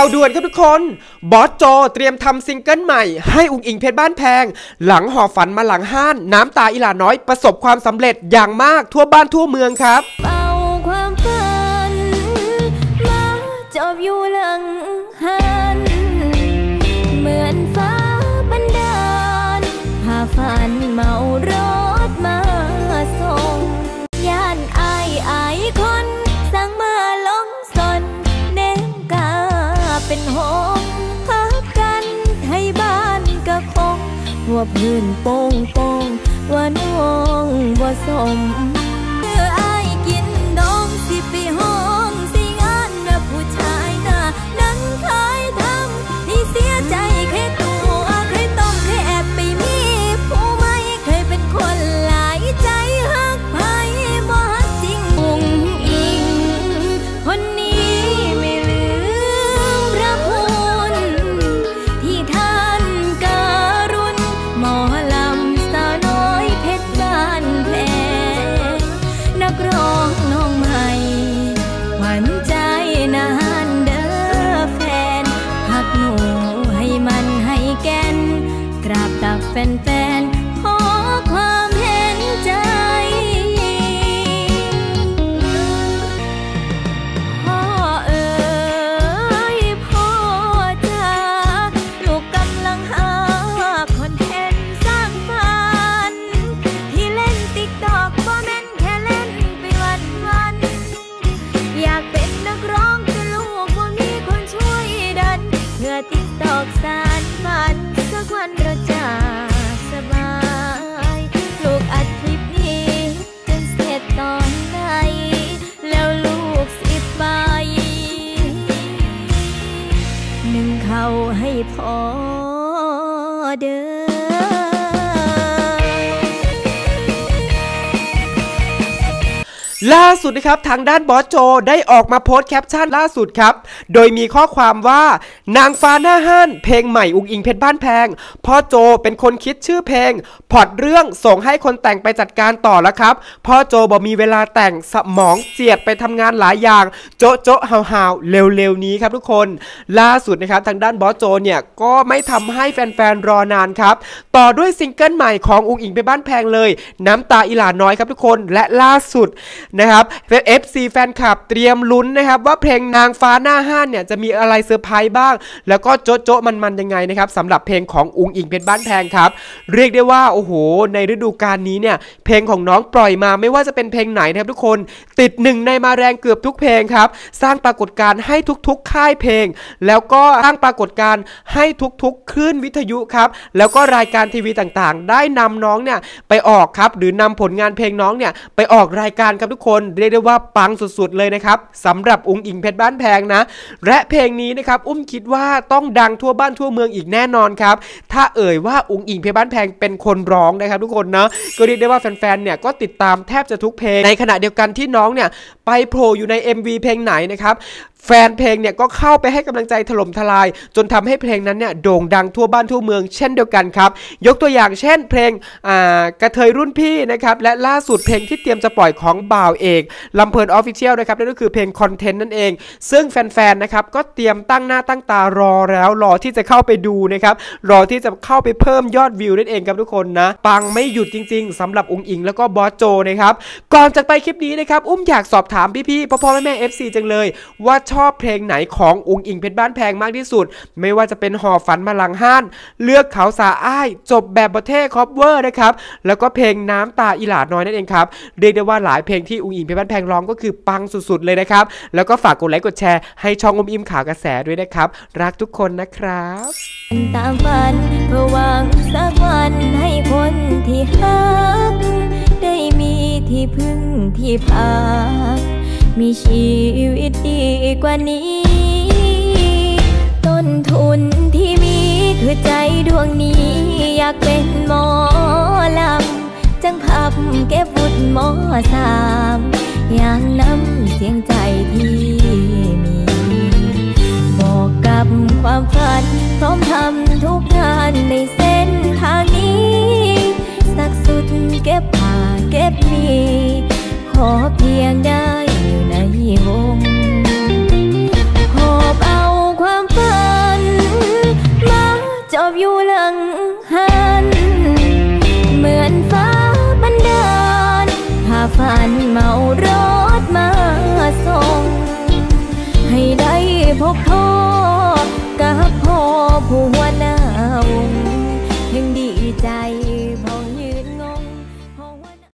ข่าวด่วนครับทุกคน บอสโจเตรียมทำซิงเกิลใหม่ ให้อุ๋งอิ๋งเพชรบ้านแพง หลังห่อฝันมาหลังฮ้าน น้ำตาอีหล่าน้อยประสบความสำเร็จอย่างมากทั่วบ้านทั่วเมืองครับเป่าความฝันมาจบอยู่หลังฮ้านเหมือนฟ้าบันดาลพาฝันเมารถ เป็นหงพักกันไทยบ้านก็คงว่าพื้นโป่งโป่งว่าน้องว่าสมเออาให้พอเด้อ ล่าสุดนะครับทางด้านบอสโจได้ออกมาโพสต์แคปชั่นล่าสุดครับ โดยมีข้อความว่านางฟ้าหน้าฮ้านเพลงใหม่อุ๋งอิ๋งเพชรบ้านแพงพ่อโจเป็นคนคิดชื่อเพลง พล็อตเรื่องส่งให้คนแต่งไปจัดการต่อแล้วครับ พ่อโจบอกมีเวลาแต่งสมองเจียดไปทำงานหลายอย่าง โจะโจะฮาวฮาวเร็วๆนี้ครับทุกคน ล่าสุดนะครับทางด้านบอสโจเนี่ยก็ไม่ทำให้แฟนๆรอนานครับต่อด้วยซิงเกิลใหม่ของอุ๋งอิ๋งเพชรบ้านแพงเลย น้ำตาอีหล่าน้อยครับทุกคนและล่าสุดนะครับ FC แฟนคลับเตรียมลุ้นนะครับว่าเพลงนางฟ้าหน้าฮ้านเนี่ยจะมีอะไรเซอร์ไพรส์บ้าง แล้วก็โจ๊ะโจ๊ะมันมันๆยังไงนะครับสำหรับเพลงของอุ๋งอิ๋งเพชรบ้านแพงครับ เรียกได้ว่าโอ้โห ในฤดูกาลนี้เนี่ยเพลงของน้องปล่อยมาไม่ว่าจะเป็นเพลงไหนนะครับทุกคนติดหนึ่งในมาแรงเกือบทุกเพลงครับสร้างปรากฏการณ์ให้ทุกๆ ค่ายเพลง แล้วก็สร้างปรากฏการณ์ให้ทุกๆคลื่นวิทยุครับแล้วก็รายการทีวีต่างๆ ได้นำน้องเนี่ยไปออกครับหรือนำผลงานเพลงน้องเนี่ยไปออกรายการครับทุกคนเรียกได้ว่าปังสุดๆเลยนะครับสำหรับองค์อิงเพชรบ้านแพงนะ และเพลงนี้นะครับอุ้มคิดว่าต้องดังทั่วบ้านทั่วเมืองอีกแน่นอนครับถ้าเอ่ยว่าอุ๋งอิ๋งเพชรบ้านแพงเป็นคนร้องนะครับทุกคนนะก็เรียกได้ว่าแฟนๆเนี่ยก็ติดตามแทบจะทุกเพลงในขณะเดียวกันที่น้องเนี่ยไปโผล่อยู่ใน MV เพลงไหนนะครับ แฟนเพลงเนี่ยก็เข้าไปให้กำลังใจถล่มทลาย จนทำให้เพลงนั้นเนี่ยโด่งดังทั่วบ้านทั่วเมืองเช่นเดียวกันครับ ยกตัวอย่างเช่นเพลงอ่ากระเทยรุ่นพี่นะครับและล่าสุดเพลงที่เตรียมจะปล่อยของบ่าวเอกลำเพลิน Official นะครับนั่นก็คือเพลงคอนเทนต์นั่นเอง ซึ่งแฟนๆนะครับก็เตรียมตั้งหน้าตั้งตารอแล้วรอที่จะเข้าไปดูนะครับรอที่จะเข้าไปเพิ่มยอดวิวนั่นเองครับทุกคนนะปังไม่หยุดจริง ๆสำหรับอุ๋งอิ๋ง แล้วก็บอสโจนะครับก่อนจากไปคลิปนี้นะครับอุ้มอยากสอบถามพี่ๆพ่อๆแม่ๆ FC จังเลยว่าชอบเพลงไหนของอุ๋งอิ๋งเพชรบ้านแพงมากที่สุด ไม่ว่าจะเป็นห่อฝันมาหลังฮ้าน เลือกเขาสาอ้าย จบแบบประเทศ cover นะครับ แล้วก็เพลงน้ำตาอีหล่าน้อยนั่นเองครับ เรียกได้ว่าหลายเพลงที่อุ๋งอิ๋งเพชรบ้านแพงร้องก็คือปังสุดๆเลยนะครับ แล้วก็ฝากกดไลค์กดแชร์ให้ช่องอมอิมข่าวกระแสด้วยนะครับ รักทุกคนนะครับตามฝันเพื่อหวังสักวันให้คนที่ฮักได้มีที่พึ่งที่พัก มีชีวิตดีกว่านี้ ต้นทุนที่มีคือใจดวงนี้ อยากเป็นหมอลำ จังพับเก็บวุฒิมอสาม อย่างน้ำเสียงใจที่ังหารเหมือนฟ้าบันดาลพาฝันเมารถมาส่ง ให้ได้พบพ่อกับพ่อผัวหน้าวงยังดีใจ